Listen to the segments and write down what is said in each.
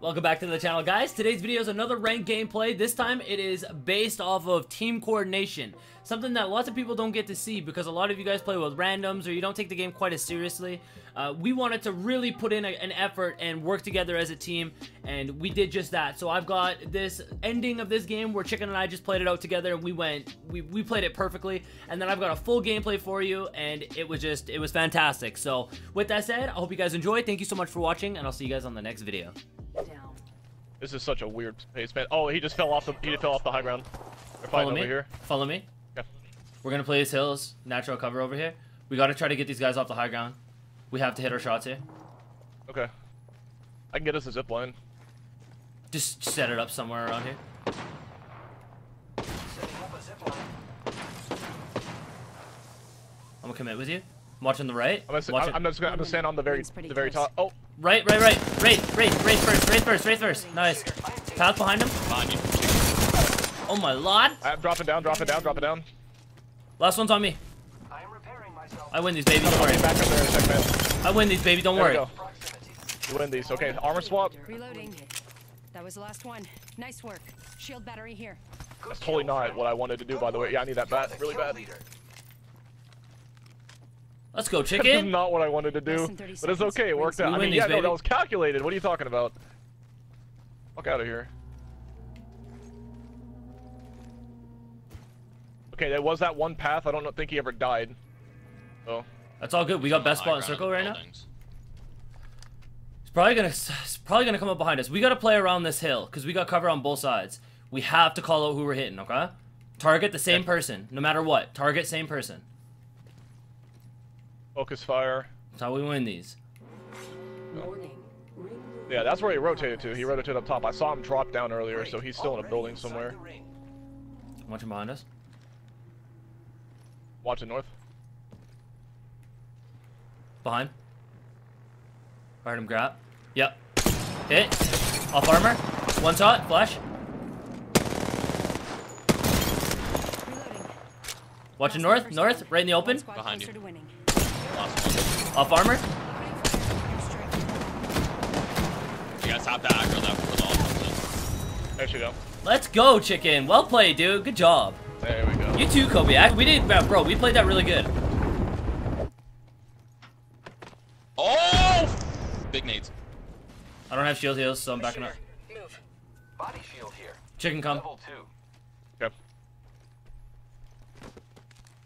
Welcome back to the channel, guys. Today's video is another ranked gameplay. This time, it is based off of team coordination. Something that lots of people don't get to see because a lot of you guys play with randoms or you don't take the game quite as seriously. Uh, we wanted to really put in a, an effort and work together as a team, and we did just that. So I've got this ending of this game where Chicken and I just played it out together, and we went, we, we played it perfectly. And then I've got a full gameplay for you, and it was just, it was fantastic. So with that said, I hope you guys enjoyed. Thank you so much for watching, and I'll see you guys on the next video. This is such a weird pace, man. Oh, he just fell off the he just fell off the high ground. They're Follow fighting me. over here. Follow me. Okay. We're gonna play these hills, natural cover over here. We gotta try to get these guys off the high ground. We have to hit our shots here. Okay. I can get us a zip line. Just set it up somewhere around here. I'm gonna commit with you. I'm watching the right. I'm gonna, Watching- I'm, I'm just gonna, I'm gonna stand on the very Ring's pretty the very top. Oh, Right, right, right. Wraith, Wraith, Wraith first, Wraith first, Wraith first. Nice. Path behind him. Behind you. Oh my lord. I'm dropping down, dropping down, dropping down. Last one's on me. I win these, baby. Don't worry. Back up there, a sec, man. I win these, baby. Don't There worry. You win these. Okay, armor swap. Reloading. That was the last one. Nice work. Shield battery here. That's totally not what I wanted to do, by the way. Yeah, I need that bat really bad. Let's go, This is chicken. not what I wanted to do, but it's okay. It worked out. I win mean, these, yeah, no, baby. that was calculated. What are you talking about? Fuck out of here. Okay, there was that one path. I don't think he ever died. So, That's all good. We got best High spot in circle in right now. buildings. It's probably gonna it's probably gonna come up behind us. We gotta play around this hill because we got cover on both sides. We have to call out who we're hitting. Okay. Target the same person, no matter what. Target same person. focus fire. That's how we win these. Yeah, that's where he rotated to. He rotated up top. I saw him drop down earlier, so he's still in a building somewhere. Watching behind us. Watch Watching north. Behind. I heard him grab. Yep. Hit. Off armor. One shot. Flash. Reloading. Watching Last north. North. Right in the open. One Behind you. to Off armor. one. You guys have to aggro that before the all comes. There she go. Let's go, chicken. Well played, dude. Good job. There we go. You too, Kobi. We did, bro. We played that really good. Oh! Big nades. I don't have shield heals, so I'm backing up. Move. Body shield here. Chicken, come. Level two. Okay.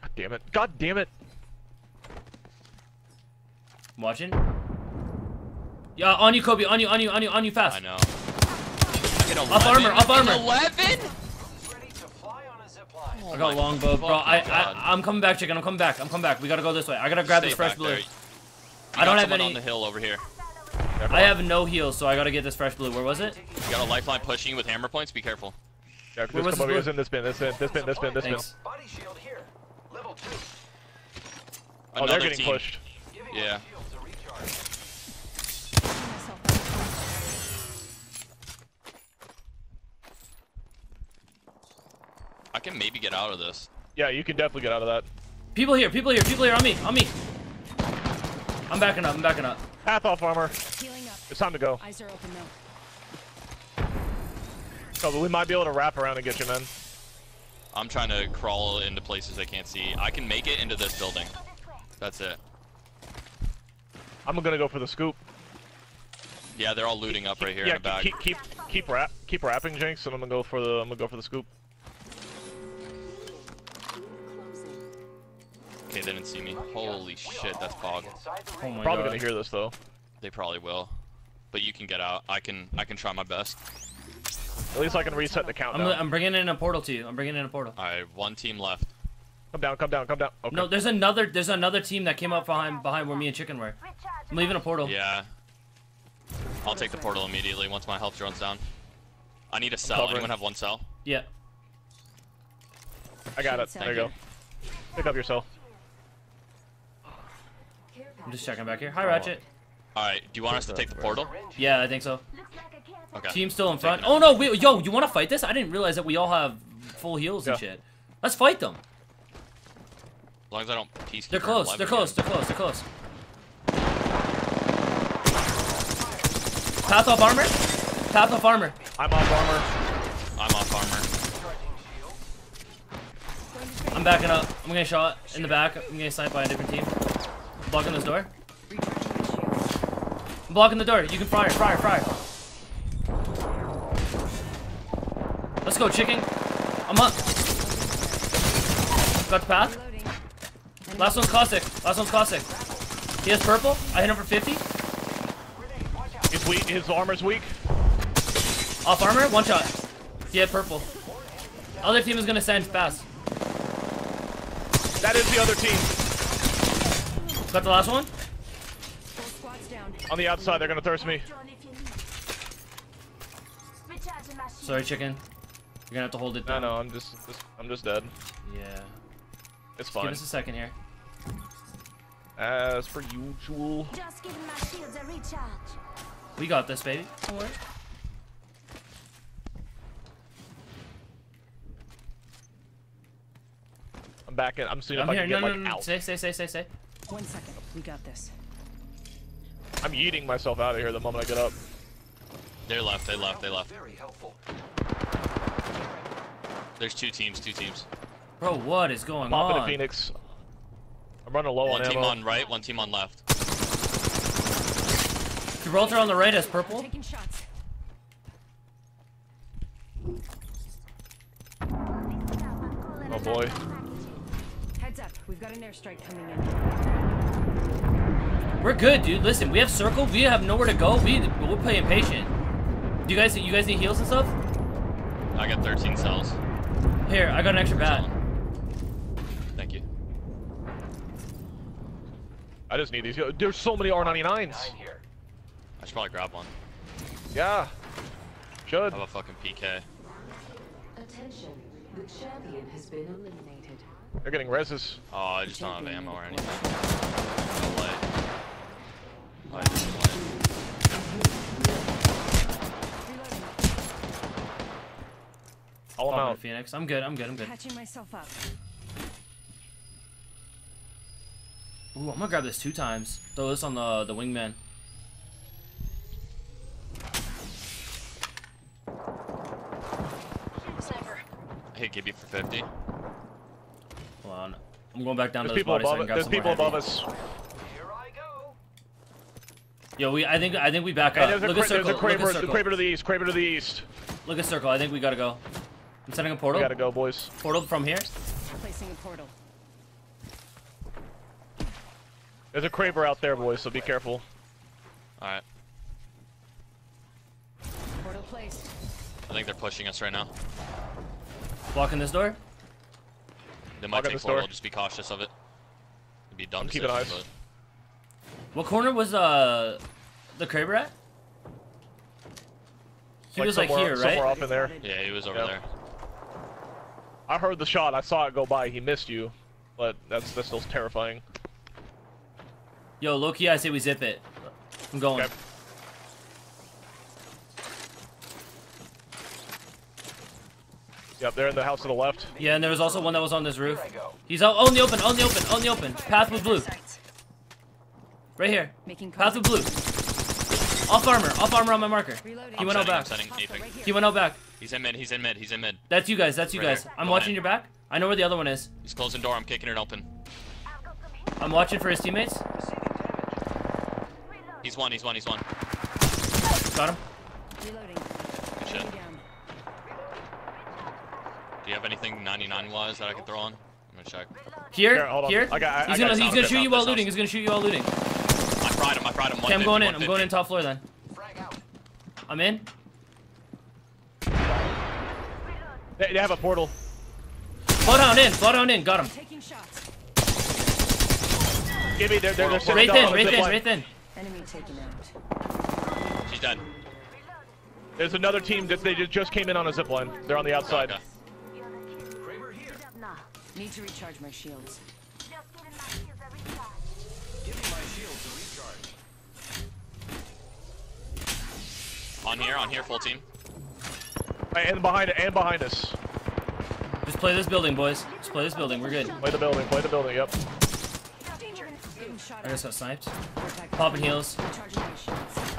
God damn it. God damn it. I'm watching. Yeah, on you, Kobi. On you, on you, on you, on you, fast. I know. I get 11 Off armor, off armor. 11? Ready to fly on a zip line. Oh I got a longbow, bro. I, fucking I, God. I'm coming back, chicken. I'm coming back. I'm coming back. We gotta go this way. I gotta grab Stay this fresh blue. there. I don't have someone any. on the hill over here. I have no heals, so I gotta get this fresh blue. Where was it? You got a lifeline pushing you with hammer points. Be careful. Yeah, Where just was come over this here. in this bin, this bin, this bin, this bin, this bin. Body shield here. Level two. Oh, they're getting team. pushed. Yeah. my shields a recharge. I can maybe get out of this. Yeah, you can definitely get out of that. People here. People here. People here. On me. On me. I'm backing up. I'm backing up. Path off armor. Healing up. It's time to go. Eyes are open though. Oh, but we might be able to wrap around and get you, man. I'm trying to crawl into places I can't see. I can make it into this building. That's it. I'm gonna go for the scoop. Yeah, they're all looting up right here yeah, in the back. keep keep keep wrap keep wrapping, Jinx, and I'm gonna go for the I'm gonna go for the scoop. Okay, they didn't see me. Holy shit, that's fog. Inside the Oh ring. my Probably god. gonna hear this though. They probably will. But you can get out. I can I can try my best. At least I can reset the I'm, countdown. I'm bringing in a portal to you. I'm bringing in a portal. Alright, one team left. Come down, come down, come down. Okay. No, there's another. There's another team that came up behind behind where me and Chicken were. I'm leaving a portal. Yeah. I'll take the portal immediately once my health runs down. I need a cell. Covering. Anyone have one cell? Yeah. I got it. Shield There you go. Pick up yourself. I'm just checking back here. Hi, Ratchet. Alright, do you want us to take the portal? Yeah, I think so. Okay. Team still in front. Oh no, we, yo, you want to fight this? I didn't realize that we all have full heals and Yeah. shit. Let's fight them. As long as I don't peacekeeper. They're close. They're close. They're close. They're close. Path off armor. Path off armor. I'm off armor. I'm off armor. I'm backing up. I'm getting shot in the back. I'm getting sniped by a different team. Blocking this door. Recharging my shields. I'm blocking the door. You can fry her, fry fire, fire, fire. Let's go, chicken. I'm up. Got the path. Last one's caustic. Last one's caustic. He has purple. I hit him for 50. He's weak. His armor's weak. Off armor, one shot. He had purple. Other team is gonna send fast. That is the other team. Got the last one. Full squad's down. On the outside, they're gonna thirst me. Sorry, chicken. You're gonna have to hold it No, down. no, I'm just, just I'm just dead. Yeah. It's fine. Give us a second here. Ah, as per usual. Just giving my shields a recharge. We got this, baby. Don't worry. I'm back in. I'm seeing I'm if I here. can No, get no, like no, no. out. Stay, stay, stay, stay, stay. One second. We got this. I'm yeeting myself out of here the moment I get up. They're left. They left. They left. Very helpful. There's two teams. Two teams. Bro, what is going Popping a on? Phoenix. I'm running low One on team on right. One team on left. Gibraltar on the right has purple. Taking shots. Oh boy. Heads up. We've got an airstrike coming in. We're good, dude. Listen, we have circle. We have nowhere to go. We we're playing patient. Do you guys you guys need heals and stuff? I got 13 cells. Here, I got an extra bat. Thank you. I just need these. There's so many R99s. Nine here. I should probably grab one. Yeah. Should. I have a fucking PK. Attention, the champion has been eliminated. They're getting reses. Oh, I just don't have ammo or anything. No light. Oh, I just need light. Reloading. All I'm out. Phoenix. I'm good. I'm good. I'm good. Patching myself up. Ooh, I'm gonna grab this two times. Throw this on the the wingman. Sniper. I hit Gibby for 50. Hold on. I'm going back down There's to this people body I above can it. grab There's some people more above heavy. us. Here I. Yo, we. I think. I think we back Hey, up. there's a, Look cra- at there's circle. a Look at circle. Kraber to the east. Kraber to the east. Look at circle. I think we gotta go. I'm setting a We portal. gotta go, boys. Portal from here. Placing a portal. There's a Kraber out there, boys, so be careful. Alright. Portal placed. I think they're pushing us right now. Blocking this door. They might Log take this portal. door. Just be cautious of it. It'd be dumb I'm keeping decision, eyes. What corner was uh the Kraber at? He was like somewhere, here, somewhere right? in there. Yeah, he was over Yep. there. I heard the shot. I saw it go by. He missed you, but that's that's still terrifying. Yo, Loki, I say we zip it. I'm going. Okay. Yep, they're in the house to the left. Yeah, and there was also one that was on this roof. Here I go. He's out. In the open. On the open. On the open. Path with blue. Sights. Right here. Making Path with contact. blue. Off armor. Off armor on my marker. Reloading. He went out back. setting, Hostile Ethan. right. He went out back. He's in mid, he's in mid, he's in mid. That's you guys. That's you Right guys. here. I'm Go watching in. your back. I know where the other one is. He's closing door, I'm kicking it open. I'm watching for his teammates. He's one, he's one, he's one. Got him. Reloading. Good shit. Do you have anything 99 wise that I can throw on? I'm gonna check. Here. Here. Here. I got- I- he's I gonna. he's gonna shoot you This while house. looting. He's gonna shoot you while looting. I fried him, I fried him. Okay, I'm going in. I'm going in top floor then. Frag out. I'm in. They, they have a portal. Bloodhound in. Bloodhound in. Got him. Taking shots. Give me. They're, they're, they're sitting Right down then. on the Right zip then. line. Right then. Enemy taken out. She's done. There's another team that they ju- just came in on a zip line. They're on the outside. Okay. Need to recharge my shields. Give me my shield to recharge. On here, on here, full team. And behind it, and behind us. Just play this building, boys. Just play this building. We're good. Play the building. Play the building. Yep. Getting shot I at. just got sniped. Attack. Popping heals. Recharging my shields.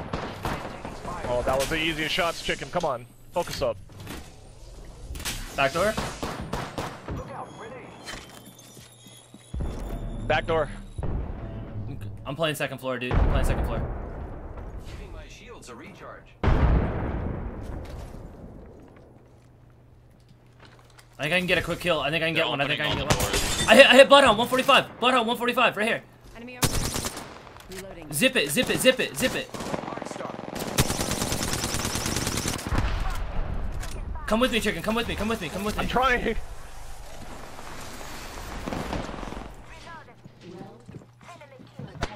Oh, that was the easiest shots, chicken. Come on, focus up. Back door. Look out. Back door. I'm playing second floor, dude. I'm playing second floor. Giving my shields a recharge. I think I can get a quick kill. I think I can They're get one. I think I can get one. doors. I hit, I hit Bloodhound 145. Bloodhound 145 right here. Enemy over. Reloading. Zip it, zip it, zip it, zip it. Come with me, chicken. Come with me. Come with me. Come with me. I'm trying.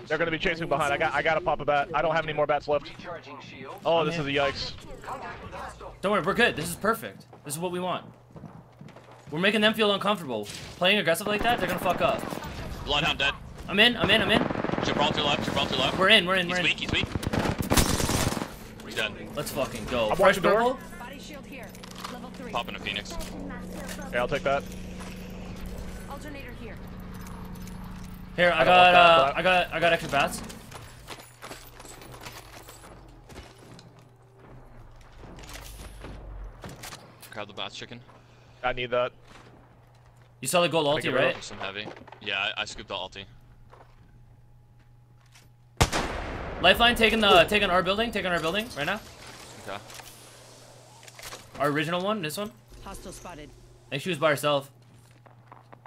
They're gonna be chasing behind. I got. I gotta pop a bat. I don't have any more bats left. Recharging shield. Oh, this is a yikes. Contact with hostile. Don't worry, we're good. This is perfect. This is what we want. We're making them feel uncomfortable. Playing aggressive like that, they're gonna fuck up. Bloodhound dead. I'm in. I'm in. I'm in. Gibraltar left. Gibraltar left. We're in. We're in. He's We're in. weak. He's weak. He's dead. Let's fucking go. I'm Fresh purple. Body shield here. Level three. Popping a phoenix. Yeah, I'll take that. Alternator here. Here, I I got. that, Uh, I got. I got extra bats. Grab the bats chicken. I need that. You saw the gold Make ulti, right? Some heavy. Yeah, I, I scooped the ulti. Lifeline taking the taking our building, taking our building right now. Okay. Our original one, this one. Hostile spotted. I think she was by herself.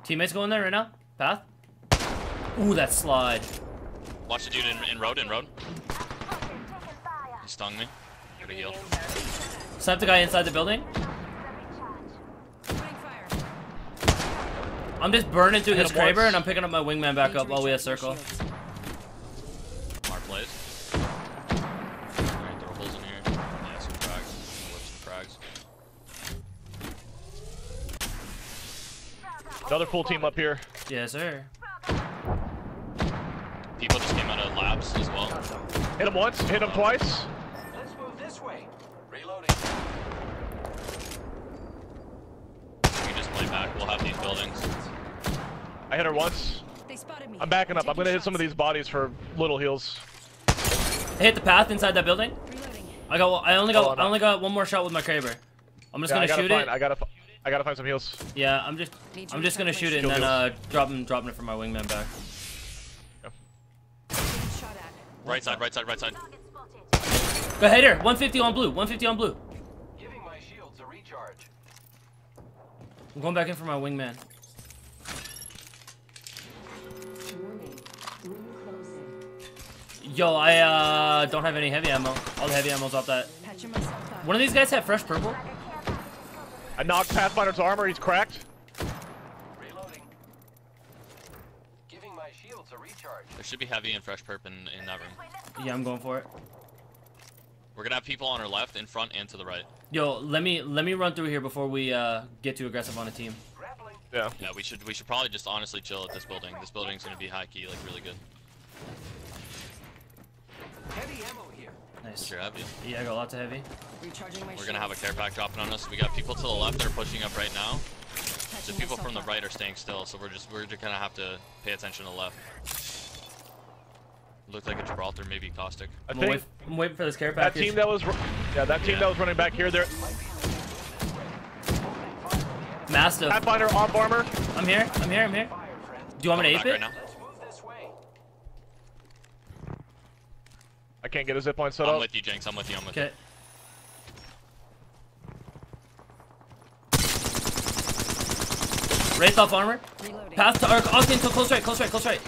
Teammates going there right now. Path. Ooh, that slide. Watch the dude in, in road. In road. He stung me. Got a heal. Sniped the guy inside the building. I'm just burning through Hit his. Kraber and I'm picking up my wingman back up to while we have recharge circle. Smart plays. Alright, throw holes in here. Yeah, some frags. Whip some frags. Another full team up here. Yes, sir. People just came out of labs as well. Hit him once. Hit him twice. Let's move this way. Reloading. We can just play back. We'll have these buildings. I hit her once. They spotted me. I'm backing up. I'm gonna hit some of these bodies for little heals. I hit the path inside that building. Reloading. I got. I only got. Oh, no. I only got one more shot with my Kraber. I'm just Yeah, gonna shoot find. it. I gotta. I gotta find some heals. Yeah, I'm just. I'm just gonna shoot it and then shield. uh, dropping dropping it for my wingman back. Getting shot at. Right side, right side, right side. Go ahead here. 150 on blue. 150 on blue. Giving my shields a recharge. I'm going back in for my wingman. Warning. Ring closing. Yo, I uh don't have any heavy ammo. All the heavy ammo's off that. Patching myself up. One of these guys have fresh purple. I knocked Pathfinder's armor. He's cracked. Reloading. Giving my shields a recharge. There should be heavy and fresh perp in, in that room. Yeah, I'm going for it. We're gonna have people on our left, in front, and to the right. Yo, let me let me run through here before we uh get too aggressive on the team. Yeah. Yeah, we should we should probably just honestly chill at this building. This building's gonna be high key, like really good. Heavy ammo here. Nice. Sure have you. Yeah, I got lots of heavy. Recharging my We're gonna have a care pack dropping on us. We got people to the left that are pushing up right now. The people from the right are staying still, so we're just we're just gonna have to pay attention to the left. Looked like a Gibraltar, maybe caustic. I I'm, think wait, I'm waiting for this care package. that team that was. Yeah, that team Yeah. that was running back here. There. Mastiff. Pathfinder off armor. I'm here. I'm here. I'm here. Do you want me to Back ape right it? now. Let's move this way. I can't get a zip line set I'm up. with you, Jenks. I'm with you. I'm with Okay. Wraith off armor. Reloading. Path to arc. Octane to close right. Close right. Close right.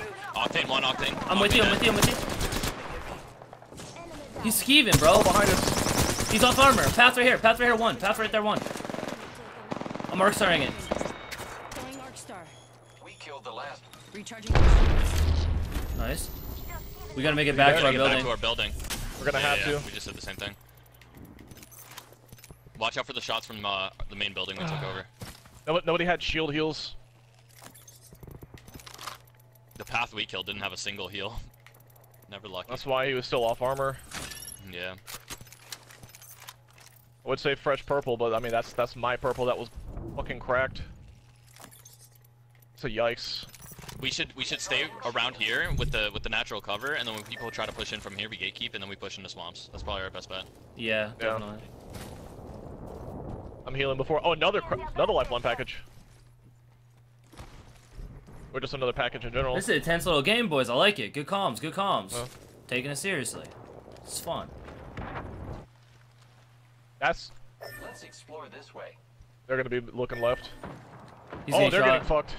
You. Octane, one octane. I'm with you. I'm with you. I'm with you. He's skeeving, bro. Behind us. He's off armor. Path right here. Path right here. One. Path right there. One. I'm arc starring it. Throwing arc star. We killed the last. Recharging. Nice. We gotta make it back to our get back building. to our building. We're gonna Yeah, have yeah, to. We just did the same thing. Watch out for the shots from uh, the main building we took over. Nobody, nobody had shield heals. The path we killed didn't have a single heal. Never lucky. That's why he was still off armor. Yeah. I would say fresh purple, but I mean that's that's my purple that was fucking cracked. So yikes. We should we should stay around here with the with the natural cover, and then when people try to push in from here, we gatekeep, and then we push into swamps. That's probably our best bet. Yeah, Yeah. definitely. I'm healing before. Oh, another cr- another lifeline package. Or just another package in general. This is a tense little game, boys. I like it. Good comms, good comms. Huh? Taking it seriously. It's fun. That's Let's explore this way. they're gonna be looking left. He's oh, they're shot. getting fucked.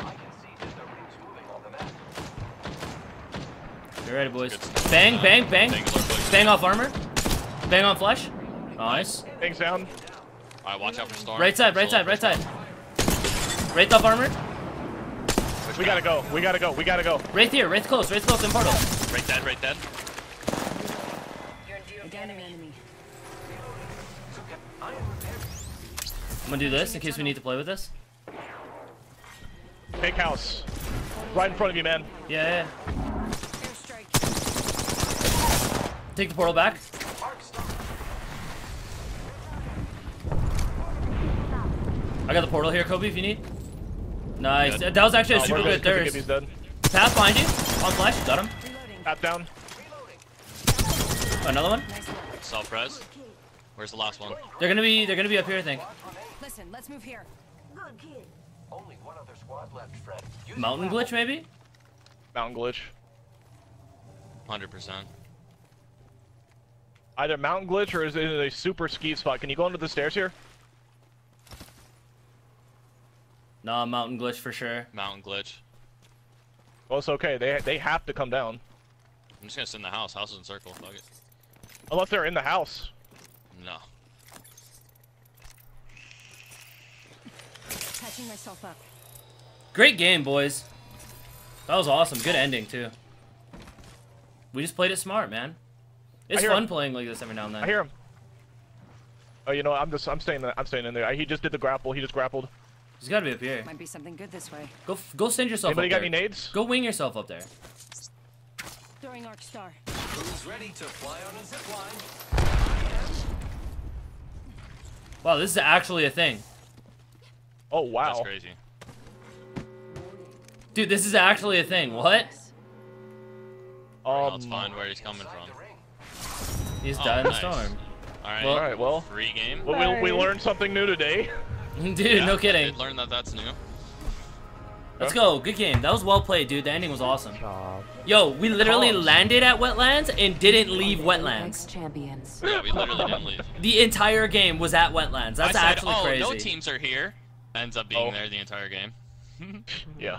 I can see that the ring's moving on the map. Get ready, boys. Bang, bang, bang. Bangles are pushing. Bang off armor. Bang on flesh. Nice. Things down. Alright, watch out for storm. Right side, right side, right side. Wraith off armor. Push We back. gotta go. We gotta go. We gotta go. Wraith here, Wraith close, Wraith close in portal. Right dead, right dead. I down an enemy. I'm gonna do this in case we need to play with this. Big house. Right in front of you, man. Yeah, yeah. Airstrike. Take the portal back. I got the portal here, Kobi, if you need. Nice. Good. That was actually a Oh, super good good. 'cause thirst. Gibby's dead. Path behind you. On flash. Got him. Reloading. Tap down. Another one. Nice work. Self res. Where's the last one? They're gonna be. They're gonna be up here, I think. Listen, let's move here. Good kid. Only one other squad left, Fred. Use Mountain glitch, maybe. Mountain glitch. 100%. Either mountain glitch or is it a super ski spot? Can you go under the stairs here? Nah, mountain glitch for sure. Mountain glitch. Well, it's okay. They they have to come down. I'm just gonna send the house. House is in circle. Fuck it. Unless they're in the house. No. Patching myself up. Great game, boys. That was awesome. Good ending too. We just played it smart, man. It's fun him. playing like this every now and then. I hear him. Oh, you know, what, I'm just I'm staying there. I'm staying in there. He just did the grapple. He just grappled. He's got to be up here. Might be something good this way. Go, f- go send yourself Anybody up got there. any nades? Go wing yourself up there. Throwing arc star. Who's ready to fly on a zip line? Wow, this is actually a thing, Oh wow. That's crazy. dude. This is actually a thing. What? Well, Um. let's find where he's coming from. He's Oh, died in the nice. storm. Alright. Well- All right. Well, Free game. well we, we learned something new today. dude, Yeah, no I kidding. did learn that that's new. Let's go. Good game. That was well played, dude. The ending was awesome. Yo, we literally landed at wetlands and didn't leave Apex wetlands. champions. Yeah, we literally didn't leave. The entire game was at wetlands. That's I said, actually oh, crazy. no teams are here. Ends up being Oh. there the entire game. Yeah.